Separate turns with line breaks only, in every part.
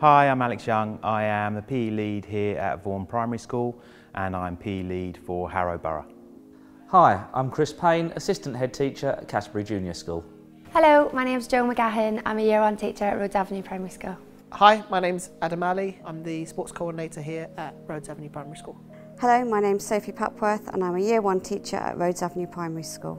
Hi, I'm Alex Young. I am the PE lead here at Vaughan Primary School and I'm PE lead for Harrow Borough.
Hi, I'm Chris Payne, Assistant Head Teacher at Cassiobury Junior School.
Hello, my name is Joe McGahan. I'm a Year 1 teacher at Rhodes Avenue Primary School.
Hi, my name's Adam Ali. I'm the Sports Coordinator here at Rhodes Avenue Primary School.
Hello, my name's Sophie Papworth and I'm a Year 1 teacher at Rhodes Avenue Primary School.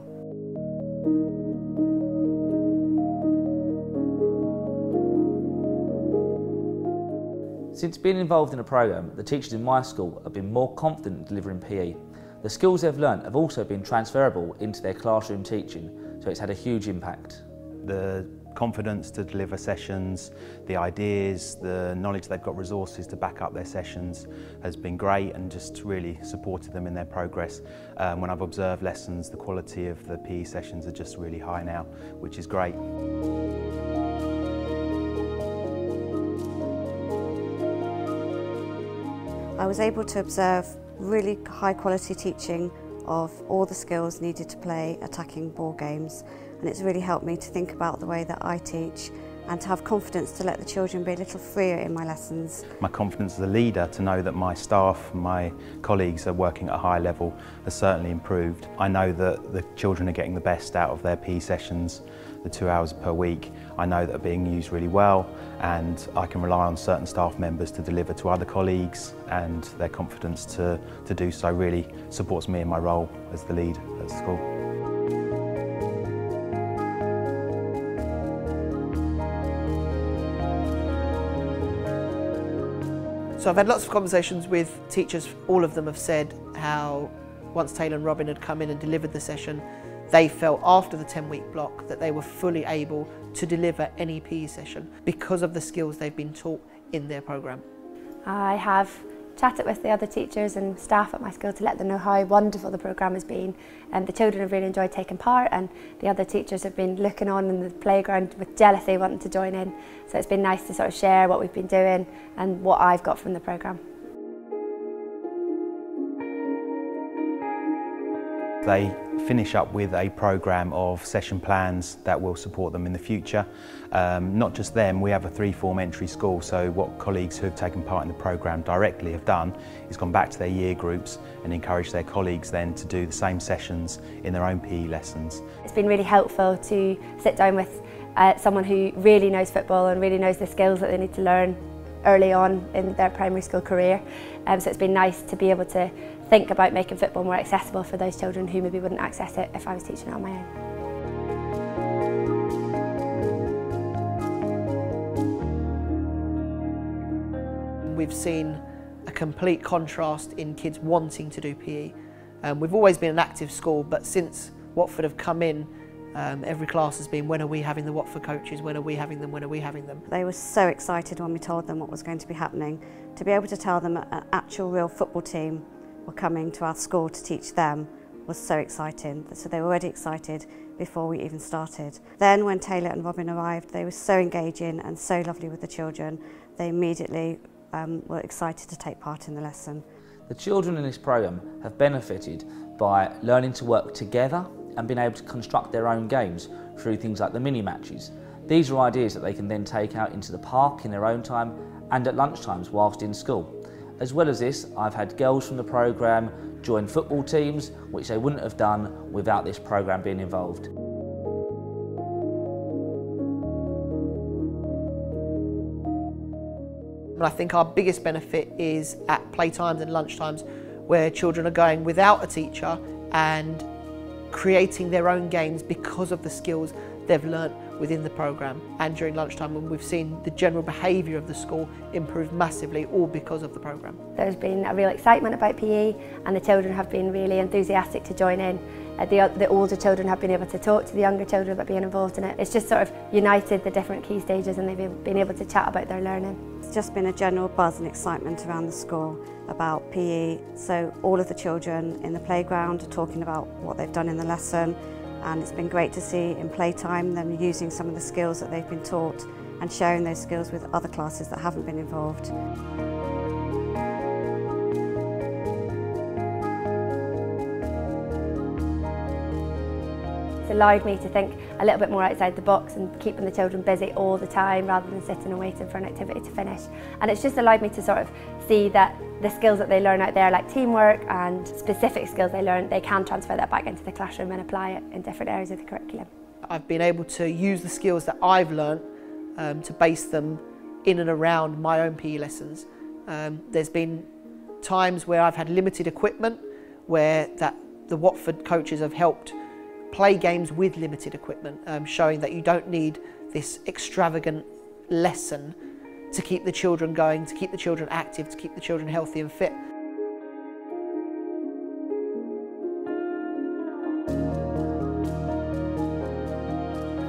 Since being involved in a programme, the teachers in my school have been more confident in delivering PE. The skills they've learnt have also been transferable into their classroom teaching, so it's had a huge impact.
The confidence to deliver sessions, the ideas, the knowledge they've got resources to back up their sessions has been great and just really supported them in their progress. Um, when I've observed lessons, the quality of the PE sessions are just really high now, which is great.
I was able to observe really high quality teaching of all the skills needed to play attacking ball games. And it's really helped me to think about the way that I teach and to have confidence to let the children be a little freer in my lessons.
My confidence as a leader to know that my staff, my colleagues are working at a high level has certainly improved. I know that the children are getting the best out of their PE sessions, the two hours per week. I know that are being used really well and I can rely on certain staff members to deliver to other colleagues and their confidence to, to do so really supports me in my role as the lead at school.
So I've had lots of conversations with teachers. All of them have said how once Taylor and Robin had come in and delivered the session, they felt after the 10 week block that they were fully able to deliver any PE session because of the skills they've been taught in their programme.
I have chat it with the other teachers and staff at my school to let them know how wonderful the programme has been. And the children have really enjoyed taking part and the other teachers have been looking on in the playground with jealousy wanting to join in. So it's been nice to sort of share what we've been doing and what I've got from the programme.
They finish up with a programme of session plans that will support them in the future. Um, not just them, we have a three-form entry school, so what colleagues who have taken part in the programme directly have done is gone back to their year groups and encouraged their colleagues then to do the same sessions in their own PE lessons.
It's been really helpful to sit down with uh, someone who really knows football and really knows the skills that they need to learn early on in their primary school career. Um, so it's been nice to be able to think about making football more accessible for those children who maybe wouldn't access it if I was teaching it on my own.
We've seen a complete contrast in kids wanting to do PE. Um, we've always been an active school, but since Watford have come in, um, every class has been, when are we having the Watford coaches, when are we having them, when are we having them?
They were so excited when we told them what was going to be happening. To be able to tell them an actual real football team were coming to our school to teach them was so exciting. So they were already excited before we even started. Then when Taylor and Robin arrived, they were so engaging and so lovely with the children. They immediately um, were excited to take part in the lesson.
The children in this programme have benefited by learning to work together and being able to construct their own games through things like the mini matches. These are ideas that they can then take out into the park in their own time and at lunchtimes whilst in school. As well as this, I've had girls from the programme join football teams, which they wouldn't have done without this programme being involved.
And I think our biggest benefit is at playtimes and lunchtimes where children are going without a teacher and creating their own games because of the skills they've learnt within the programme and during lunchtime when we've seen the general behaviour of the school improve massively all because of the programme.
There's been a real excitement about PE and the children have been really enthusiastic to join in. Uh, the, the older children have been able to talk to the younger children about being involved in it. It's just sort of united the different key stages and they've been able to chat about their learning.
It's just been a general buzz and excitement around the school about PE. So all of the children in the playground are talking about what they've done in the lesson and it's been great to see in playtime them using some of the skills that they've been taught and sharing those skills with other classes that haven't been involved.
Allowed me to think a little bit more outside the box and keeping the children busy all the time rather than sitting and waiting for an activity to finish. And it's just allowed me to sort of see that the skills that they learn out there, like teamwork and specific skills they learn, they can transfer that back into the classroom and apply it in different areas of the curriculum.
I've been able to use the skills that I've learnt um, to base them in and around my own PE lessons. Um, there's been times where I've had limited equipment, where that the Watford coaches have helped play games with limited equipment, um, showing that you don't need this extravagant lesson to keep the children going, to keep the children active, to keep the children healthy and fit.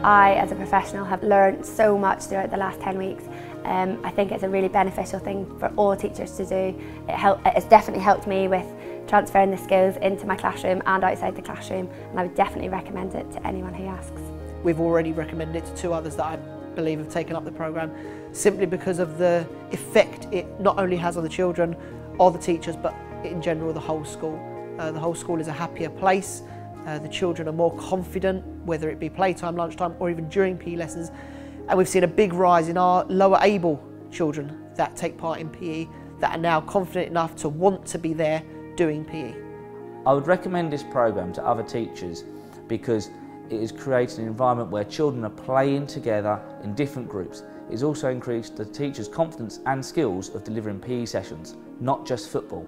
I, as a professional, have learned so much throughout the last 10 weeks. Um, I think it's a really beneficial thing for all teachers to do. It help, it's definitely helped me with transferring the skills into my classroom and outside the classroom, and I would definitely recommend it to anyone who asks.
We've already recommended it to two others that I believe have taken up the programme simply because of the effect it not only has on the children or the teachers, but in general the whole school. Uh, the whole school is a happier place. Uh, the children are more confident, whether it be playtime, lunchtime, or even during PE lessons. And we've seen a big rise in our lower able children that take part in PE that are now confident enough to want to be there doing PE.
I would recommend this programme to other teachers because it has created an environment where children are playing together in different groups. It's also increased the teachers' confidence and skills of delivering PE sessions, not just football.